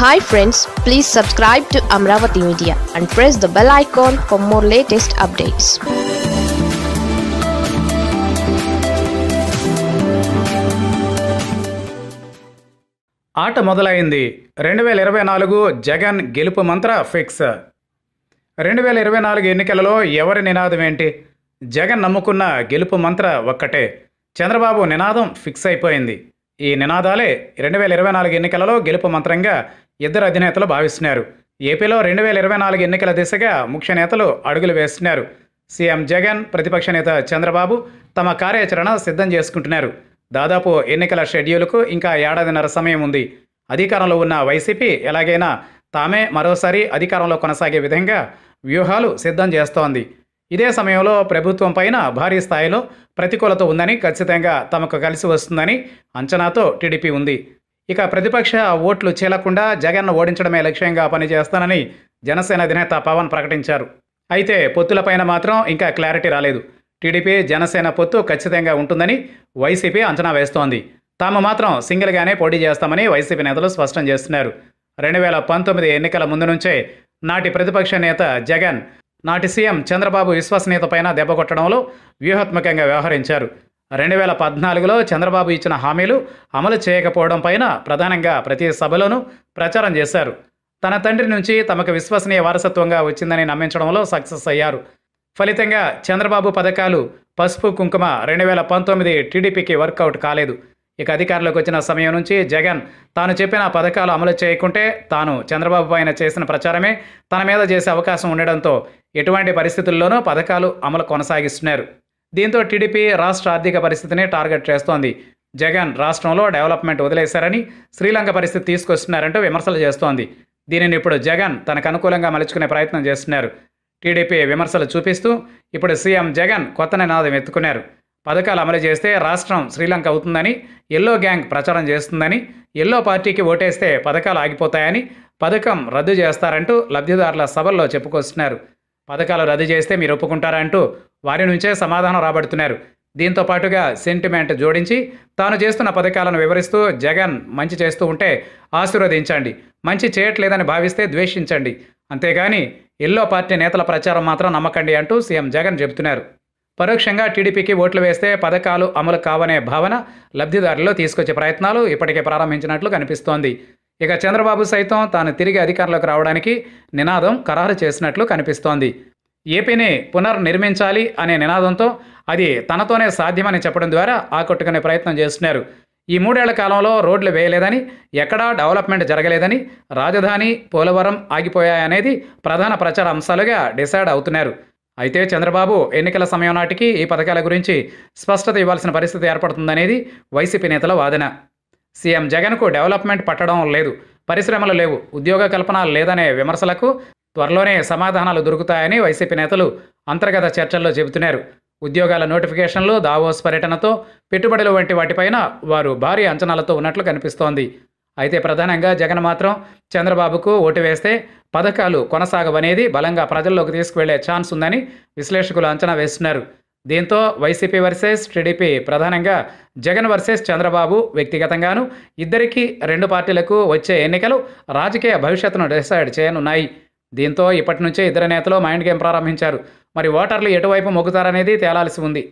Hi friends please subscribe to Amaravati media and press the bell icon for more latest updates ఆట మొదలైంది. రెండు వేల ఇరవై నాలుగు జగన్ గెలుపు మంత్ర ఫిక్స్. రెండు వేల ఇరవై నాలుగు ఎన్నికలలో ఎవరి నినాదం ఏంటి? జగన్ నమ్ముకున్న గెలుపు మంత్ర ఒక్కటే. చంద్రబాబు నినాదం ఫిక్స్ అయిపోయింది. ఈ నినాదాలే రెండు వేల ఇరవై నాలుగు ఎన్నికలలో గెలుపు మంత్రంగా ఇద్దరు అధినేతలు భావిస్తున్నారు. ఏపీలో రెండు వేల ఇరవై నాలుగు ఎన్నికల దిశగా ముఖ్య నేతలు అడుగులు వేస్తున్నారు. సీఎం జగన్ ప్రతిపక్ష నేత చంద్రబాబు తమ కార్యాచరణ సిద్ధం చేసుకుంటున్నారు. దాదాపు ఎన్నికల షెడ్యూల్కు ఇంకా ఏడాదిన్నర సమయం ఉంది. అధికారంలో ఉన్న వైసీపీ ఎలాగైనా తామే మరోసారి అధికారంలో కొనసాగే విధంగా వ్యూహాలు సిద్ధం చేస్తోంది. ఇదే సమయంలో ప్రభుత్వం పైన భారీ స్థాయిలో ప్రతికూలత ఉందని ఖచ్చితంగా తమకు కలిసి వస్తుందని అంచనాతో టీడీపీ ఉంది. ఇక ప్రతిపక్ష ఓట్లు చీలకుండా జగన్ను ఓడించడమే లక్ష్యంగా పనిచేస్తానని జనసేన అధినేత పవన్ ప్రకటించారు. అయితే పొత్తులపైన మాత్రం ఇంకా క్లారిటీ రాలేదు. టీడీపీ జనసేన పొత్తు ఖచ్చితంగా ఉంటుందని వైసీపీ అంచనా వేస్తోంది. తాము మాత్రం సింగిల్గానే పోటీ చేస్తామని వైసీపీ నేతలు స్పష్టం చేస్తున్నారు. రెండు వేల పంతొమ్మిది ఎన్నికల ముందు నుంచే నాటి ప్రతిపక్ష నేత జగన్ నాటి సీఎం చంద్రబాబు విశ్వసనీయత పైన దెబ్బకొట్టడంలో వ్యూహాత్మకంగా వ్యవహరించారు. రెండు వేల పద్నాలుగులో చంద్రబాబు ఇచ్చిన హామీలు అమలు చేయకపోవడం పైన ప్రధానంగా ప్రతి సభలోనూ ప్రచారం చేశారు. తన తండ్రి నుంచి తమకు విశ్వసనీయ వారసత్వంగా వచ్చిందని నమ్మించడంలో సక్సెస్ అయ్యారు. ఫలితంగా చంద్రబాబు పథకాలు పసుపు కుంకుమ రెండు వేల పంతొమ్మిది టీడీపీకి వర్కౌట్ కాలేదు. ఇక అధికారంలోకి వచ్చిన సమయం నుంచి జగన్ తాను చెప్పిన పథకాలు అమలు చేయకుంటే తాను చంద్రబాబు పైన చేసిన ప్రచారమే తన మీద చేసే అవకాశం ఉండడంతో ఎటువంటి పరిస్థితుల్లోనూ పథకాలు అమలు కొనసాగిస్తున్నారు. దీంతో టీడీపీ రాష్ట్ర ఆర్థిక పరిస్థితిని టార్గెట్ చేస్తోంది. జగన్ రాష్ట్రంలో డెవలప్మెంట్ వదిలేశారని శ్రీలంక పరిస్థితి తీసుకొస్తున్నారంటూ విమర్శలు చేస్తోంది. దీనిని ఇప్పుడు జగన్ తనకు అనుకూలంగా మలుచుకునే ప్రయత్నం చేస్తున్నారు. టీడీపీ విమర్శలు చూపిస్తూ ఇప్పుడు సీఎం జగన్ కొత్త నినాదం ఎత్తుకున్నారు. పథకాలు అమలు చేస్తే రాష్ట్రం శ్రీలంక అవుతుందని ఎల్లో గ్యాంగ్ ప్రచారం చేస్తుందని ఎల్లో పార్టీకి ఓటేస్తే పథకాలు ఆగిపోతాయని పథకం రద్దు చేస్తారంటూ లబ్ధిదారుల సభల్లో చెప్పుకొస్తున్నారు. పథకాలు రద్దు చేస్తే మీరు ఒప్పుకుంటారంటూ వారి నుంచే సమాధానం రాబడుతున్నారు. దీంతో పాటుగా సెంటిమెంట్ జోడించి తాను చేస్తున్న పథకాలను వివరిస్తూ జగన్ మంచి చేస్తూ ఉంటే ఆశీర్వదించండి. మంచి చేయట్లేదని భావిస్తే ద్వేషించండి. అంతేగాని ఎల్లో పార్టీ నేతల ప్రచారం మాత్రం నమ్మకండి అంటూ సీఎం జగన్ చెబుతున్నారు. పరోక్షంగా టీడీపీకి ఓట్లు వేస్తే పథకాలు అమలు కావనే భావన లబ్ధిదారుల్లో తీసుకొచ్చే ప్రయత్నాలు ఇప్పటికే ప్రారంభించినట్లు కనిపిస్తోంది. ఇక చంద్రబాబు సైతం తాను తిరిగి అధికారంలోకి రావడానికి నినాదం ఖరారు చేసినట్లు కనిపిస్తోంది. ఏపీని పునర్నిర్మించాలి అనే నినాదంతో అది తనతోనే సాధ్యమని చెప్పడం ద్వారా ఆకట్టుకునే ప్రయత్నం చేస్తున్నారు. ఈ మూడేళ్ళ కాలంలో రోడ్లు వేయలేదని ఎక్కడా డెవలప్మెంట్ జరగలేదని రాజధాని పోలవరం ఆగిపోయాయనేది ప్రధాన ప్రచార అంశాలుగా డిసైడ్ అవుతున్నారు. అయితే చంద్రబాబు ఎన్నికల సమయం నాటికి ఈ పథకాల గురించి స్పష్టత ఇవ్వాల్సిన పరిస్థితి ఏర్పడుతుందనేది వైసీపీ నేతల వాదన. సీఎం జగన్కు డెవలప్మెంట్ పట్టడం లేదు పరిశ్రమలు లేవు ఉద్యోగ కల్పన లేదనే విమర్శలకు త్వరలోనే సమాధానాలు దొరుకుతాయని వైసీపీ నేతలు అంతర్గత చర్చల్లో చెబుతున్నారు. ఉద్యోగాల నోటిఫికేషన్లు దావోస్ పర్యటనతో పెట్టుబడులు వంటి వాటిపైన వారు భారీ అంచనాలతో ఉన్నట్లు కనిపిస్తోంది. అయితే ప్రధానంగా జగన్ మాత్రం చంద్రబాబుకు ఓటు వేస్తే పథకాలు కొనసాగవనేది బలంగా ప్రజల్లోకి తీసుకువెళ్ళే ఛాన్స్ ఉందని విశ్లేషకులు అంచనా వేస్తున్నారు. దీంతో వైసీపీ వర్సెస్ టీడీపీ ప్రధానంగా జగన్ వర్సెస్ చంద్రబాబు వ్యక్తిగతంగాను ఇద్దరికీ రెండు పార్టీలకు వచ్చే ఎన్నికలు రాజకీయ భవిష్యత్తును డిసైడ్ చేయనున్నాయి. దీంతో ఇప్పటి నుంచే ఇద్దరు నేతలు మైండ్ గేమ్ ప్రారంభించారు. మరి ఓటర్లు ఎటువైపు మొగ్గుతారనేది తేలాల్సి ఉంది.